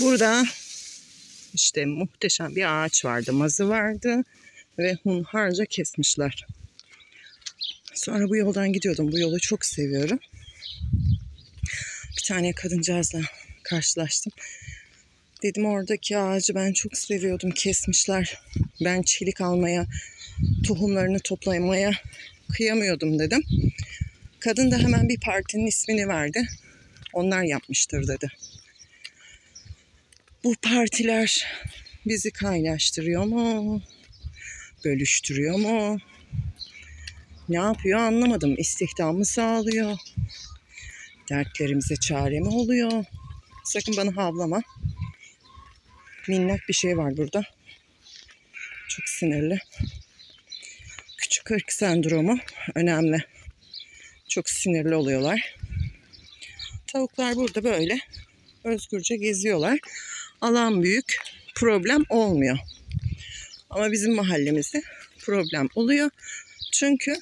Burada işte muhteşem bir ağaç vardı, mazı vardı ve hunharca kesmişler. Sonra bu yoldan gidiyordum. Bu yolu çok seviyorum. Bir tane kadıncağızla karşılaştım. Dedim oradaki ağacı ben çok seviyordum. Kesmişler. Ben çelik almaya, tohumlarını toplamaya kıyamıyordum dedim. Kadın da hemen bir partinin ismini verdi. Onlar yapmıştır dedi. Bu partiler bizi kaynaştırıyor mu? Bölüştürüyor mu? Ne yapıyor anlamadım. İstihdamı sağlıyor. Dertlerimize çare mi oluyor? Sakın bana havlama. Minnak bir şey var burada. Çok sinirli. Küçük kırk sendromu önemli. Çok sinirli oluyorlar. Tavuklar burada böyle özgürce geziyorlar. Alan büyük, problem olmuyor. Ama bizim mahallemizde problem oluyor. Çünkü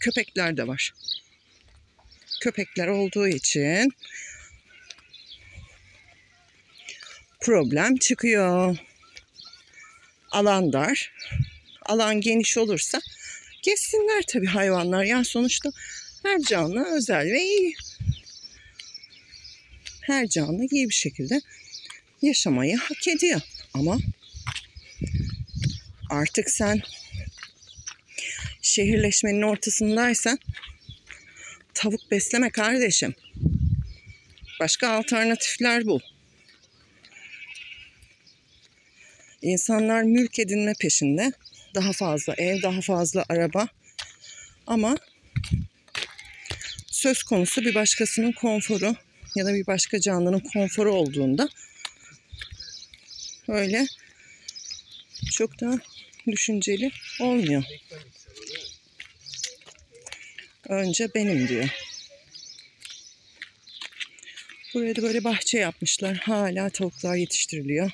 köpekler de var. Köpekler olduğu için problem çıkıyor. Alan dar. Alan geniş olursa gezsinler tabii hayvanlar. Yani sonuçta her canlı özel ve iyi. Her canlı iyi bir şekilde yaşamayı hak ediyor. Ama artık sen şehirleşmenin ortasındaysan tavuk besleme kardeşim. Başka alternatifler bul. İnsanlar mülk edinme peşinde. Daha fazla ev, daha fazla araba. Ama söz konusu bir başkasının konforu ya da bir başka canlının konforu olduğunda öyle çok da düşünceli olmuyor. Önce benim diyor. Buraya da böyle bahçe yapmışlar. Hala tavuklar yetiştiriliyor.